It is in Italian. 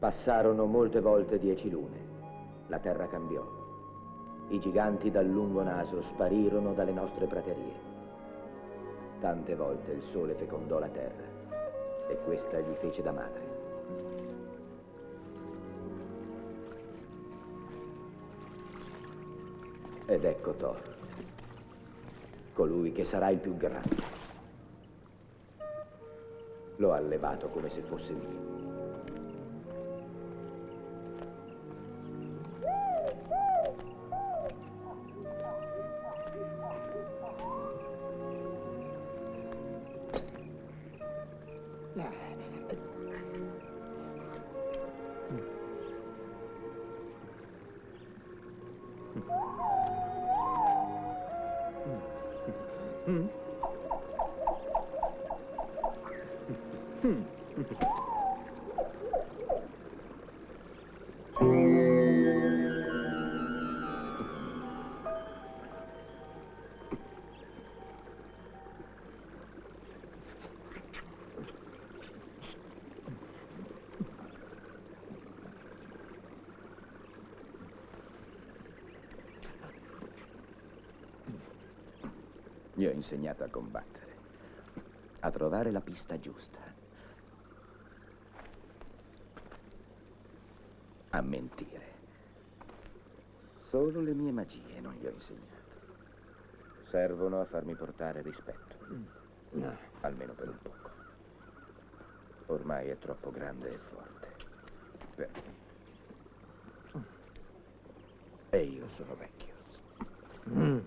Passarono molte volte dieci lune. La terra cambiò. I giganti dal lungo naso sparirono dalle nostre praterie. Tante volte il sole fecondò la terra e questa gli fece da madre. Ed ecco Thor, colui che sarà il più grande. L'ho allevato come se fosse mio. Gli ho insegnato a combattere, a trovare la pista giusta, a mentire. Solo le mie magie non gli ho insegnato. Servono a farmi portare rispetto. No, almeno per un poco. Ormai è troppo grande e forte. Per me. E io sono vecchio. Mm.